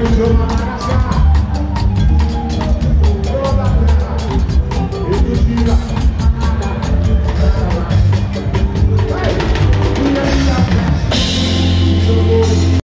Madagascar.